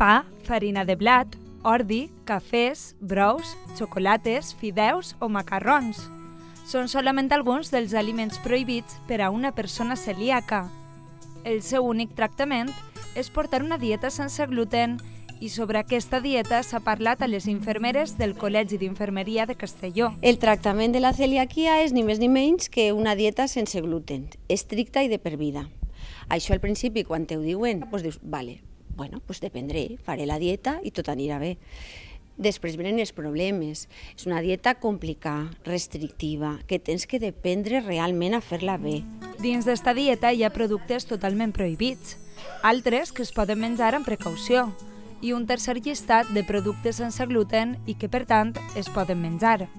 pa, farina de blat, ordi, cafès, brous, xocolates, fideus o macarrons. Són solament alguns dels aliments prohibits per a una persona celíaca. El seu únic tractament és portar una dieta sense gluten i sobre aquesta dieta s'ha parlat a les infermeres del Col·legi d'Infermeria de Castelló. El tractament de la celiaquia és ni més ni menys que una dieta sense gluten, estricta i de per vida. Això al principi, quan te ho diuen, doncs dius, vale, bueno, pues dependré, faré la dieta i tot anirà bé. Després venen els problemes. És una dieta complicada, restrictiva, que tens que dependre realment a fer-la bé. Dins d'esta dieta hi ha productes totalment prohibits, altres que es poden menjar amb precaució, i un tercer llistat de productes sense gluten i que, per tant, es poden menjar.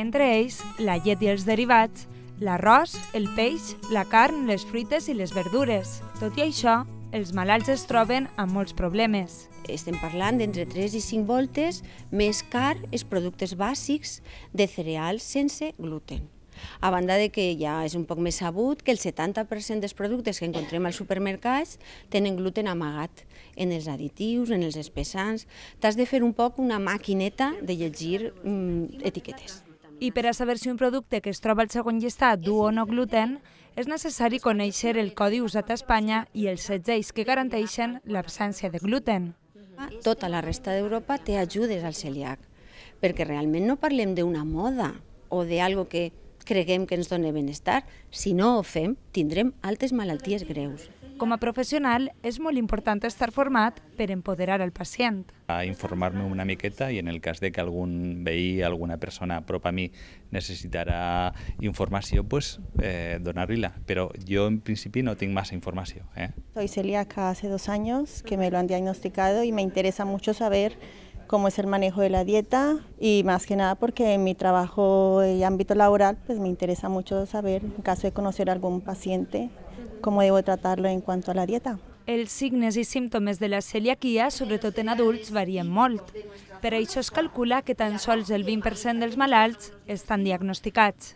Entre ells, la llet i els derivats, l'arròs, el peix, la carn, les fruites i les verdures. Tot i això, els malalts es troben amb molts problemes. Estem parlant d'entre 3 i 5 voltes, més car els productes bàsics de cereals sense gluten. A banda de que ja és un poc més sabut que el 70% dels productes que encontrem als supermercats tenen gluten amagat en els additius, en els espessants. T'has de fer un poc una maquineta de llegir mm, etiquetes. I per a saber si un producte que es troba al segon llistat du o no gluten, és necessari conèixer el codi usat a Espanya i els segells que garanteixen l'absència de gluten. Tota la resta d'Europa té ajudes al celíac, perquè realment no parlem d'una moda o d'algo que creguem que ens dona benestar. Si no ho fem, tindrem altres malalties greus. Com a professional, és molt important estar format per empoderar el pacient. A informar-me una miqueta i en el cas de que algun veí, alguna persona prop a mi necessitarà informació, pues, eh, donar-li-la. Però jo en principi no tinc massa informació. Eh? Soy celíaca hace dos años que me lo han diagnosticado y me interesa mucho saber cómo es el manejo de la dieta y más que nada porque en mi trabajo y ámbito laboral pues me interesa mucho saber, en caso de conocer a algún paciente, cómo debo tratarlo en cuanto a la dieta. Els signes i símptomes de la celiaquia, sobretot en adults, varien molt. Per això es calcula que tan sols el 20% dels malalts estan diagnosticats.